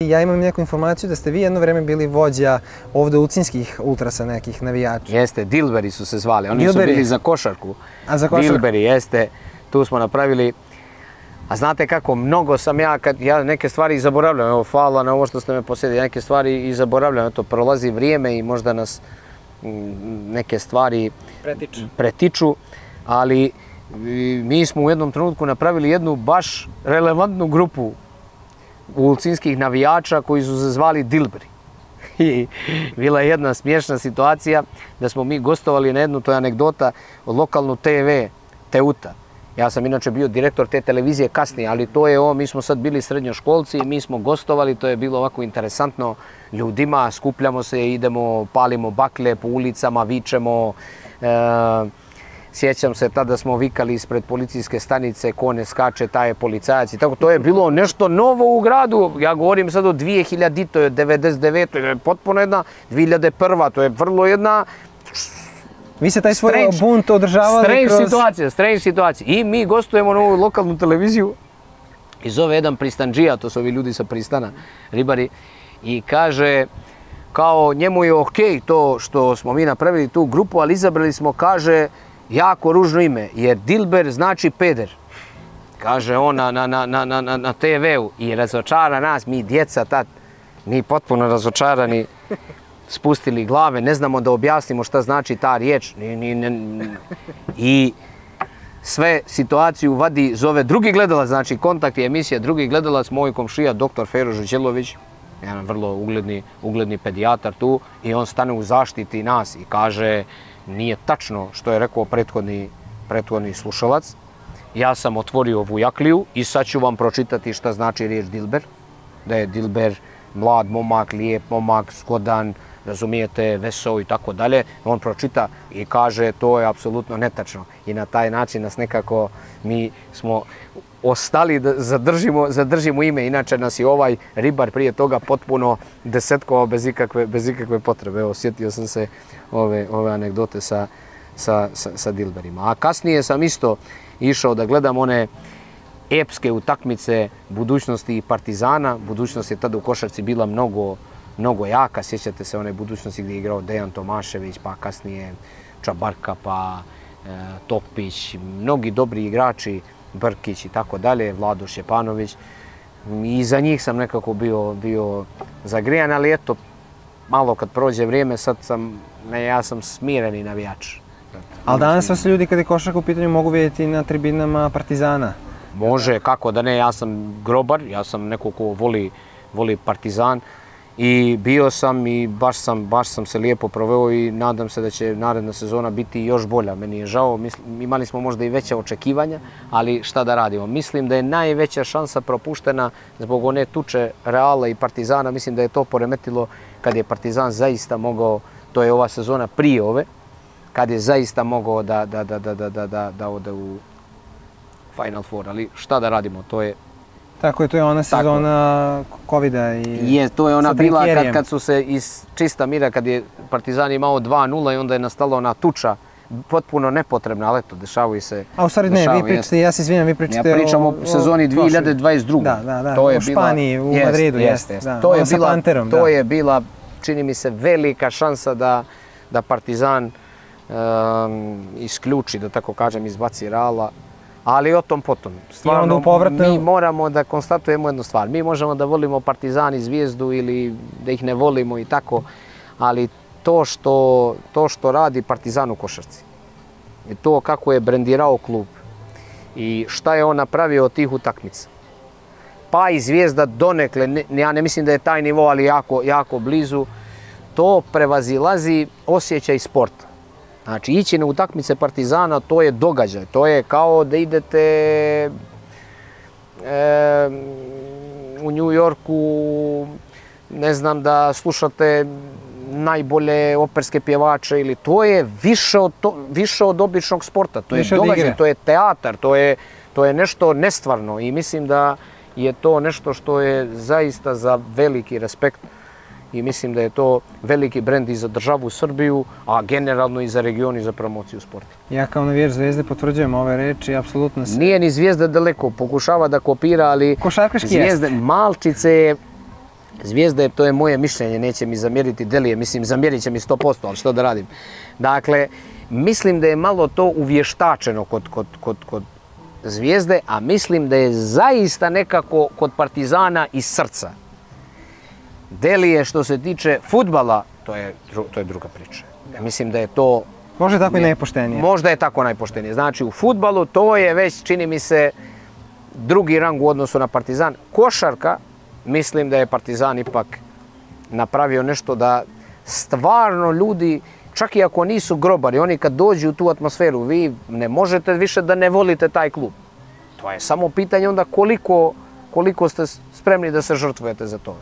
Ja imam neku informaciju da ste vi jedno vreme bili vođa ovde ulcinskih ultrasa nekih navijača. Jeste, Dilberi su se zvali. Oni Dilberi? su bili za košarku. A za košarku? Dilberi, jeste. Tu smo napravili A znate kako, mnogo sam ja, kad ja neke stvari i zaboravljam, evo, hvala na ovo što ste me posjedili, neke stvari i zaboravljam, eto, prolazi vrijeme i možda nas neke stvari Pretiču. pretiču, ali mi smo u jednom trenutku napravili jednu baš relevantnu grupu ulcinskih navijača koji su se zvali Dilberi. I bila je jedna smiješna situacija da smo mi gostovali na jednu, to je anegdota, od lokalnu TV, Teuta. Ja sam inače bio direktor te televizije kasnije, ali to je ovo, mi smo sad bili srednjoškolci, mi smo gostovali, to je bilo ovako interesantno ljudima, skupljamo se, idemo, palimo bakle po ulicama, vičemo, e, Sjećam se, tada smo vikali ispred policijske stanice, ko ne skače, taj je policajac i tako. To je bilo nešto novo u gradu. Ja govorim sad o 2000, to je 99, to je potpuno jedna 2001, to je vrlo jedna Vi ste taj svoj Strange- bunt održavali strange kroz... situacija, strange situacija. I mi gostujemo na ovu lokalnu televiziju i zove jedan pristanđija, to su ovi ljudi sa pristana, ribari, i kaže kao njemu je okej to što smo mi napravili tu grupu, ali izabrali smo, kaže, jako ružno ime, jer Dilber znači peder. Kaže on na, na, na, na, na, na, TV-u i razočara nas, mi djeca tad, mi potpuno razočarani, spustili glave, ne znamo da objasnimo šta znači ta riječ. Ni, ni, ni, I sve situaciju vadi, zove drugi gledalac, znači kontakt je emisija drugi gledalac, moj komšija, doktor Fero Žuđelović, jedan vrlo ugledni, ugledni pedijatar tu, i on stane u zaštiti nas i kaže nije tačno što je rekao prethodni, prethodni slušalac. Ja sam otvorio ovu jakliju i sad ću vam pročitati šta znači riječ Dilber. Da je Dilber mlad momak, lijep momak, skodan, razumijete, veseo i tako dalje. On pročita i kaže to je apsolutno netačno. I na taj način nas nekako mi smo ostali da zadržimo, zadržimo ime. Inače nas je ovaj ribar prije toga potpuno desetkovao bez ikakve, bez ikakve potrebe. Evo, sjetio sam se ove, ove anegdote sa, sa, sa, sa Dilberima. A kasnije sam isto išao da gledam one epske utakmice budućnosti i Partizana. Budućnost je tada u košarci bila mnogo, mnogo jaka. Sjećate se one budućnosti gdje je igrao Dejan Tomašević, pa kasnije Čabarka, pa e, Topić, mnogi dobri igrači, Brkić i tako dalje, Vlado Šepanović. I za njih sam nekako bio, bio zagrijan, ali eto, malo kad prođe vrijeme, sad sam, ne, ja sam smireni navijač. Ali danas vas ljudi kada je košarka u pitanju mogu vidjeti na tribinama Partizana. Može, kako da ne, ja sam grobar, ja sam neko ko voli, voli partizan i bio sam i baš sam, baš sam se lijepo proveo i nadam se da će naredna sezona biti još bolja. Meni je žao, mislim, imali smo možda i veća očekivanja, ali šta da radimo? Mislim da je najveća šansa propuštena zbog one tuče Reala i Partizana, mislim da je to poremetilo kad je Partizan zaista mogao, to je ova sezona prije ove, kad je zaista mogao da, da, da, da, da, da, da, da ode u Final Four, ali šta da radimo, to je Tako je, to je ona sezona covida i... Je, to je ona bila kad, kad su se iz čista mira, kad je Partizan imao 2-0 i onda je nastala ona tuča, potpuno nepotrebna, ali eto, dešavaju se. A u stvari ne, vi pričate, ja se izvinjam, vi Ja pričate pričam o, sezoni prošloj. 2022. Da, da, da, to je u Španiji, u jest, Madridu, jest, jeste, jest. da, To je ono bila, Panterom, to da. je bila, čini mi se, velika šansa da, da Partizan um, isključi, da tako kažem, izbaci Reala, ali o tom potom. Stvarno, onda u povratnoj- mi moramo da konstatujemo jednu stvar. Mi možemo da volimo Partizan i Zvijezdu ili da ih ne volimo i tako, ali to što, to što radi Partizan u košarci, to kako je brendirao klub i šta je on napravio od tih utakmica, pa i Zvijezda donekle, ne, ja ne mislim da je taj nivo, ali jako, jako blizu, to prevazilazi osjećaj sporta. Znači, ići na utakmice Partizana, to je događaj. To je kao da idete e, u New Yorku, ne znam, da slušate najbolje operske pjevače ili to je više od, to, više od običnog sporta. To Više je događaj, to je teatar, to je, to je nešto nestvarno i mislim da je to nešto što je zaista za veliki respekt i mislim da je to veliki brend i za državu Srbiju, a generalno i za region i za promociju sporta. Ja kao navijač Zvezde potvrđujem ove reči, apsolutno se... Nije ni Zvijezda daleko, pokušava da kopira, ali Košarkaški Zvijezda, Malčice je Zvijezde, to je moje mišljenje, neće mi zamjeriti Delije, mislim zamjerit će mi 100%, ali što da radim. Dakle, mislim da je malo to uvještačeno kod, kod, kod, kod Zvijezde, a mislim da je zaista nekako kod Partizana iz srca. Delije što se tiče futbala, to je, to je druga priča. Mislim da je to Može tako i najpoštenije. Možda je tako najpoštenije. Znači u futbalu to je već, čini mi se, drugi rang u odnosu na Partizan. Košarka, mislim da je Partizan ipak napravio nešto da stvarno ljudi, čak i ako nisu grobari, oni kad dođu u tu atmosferu, vi ne možete više da ne volite taj klub. To je samo pitanje onda koliko, koliko ste spremni da se žrtvujete za to.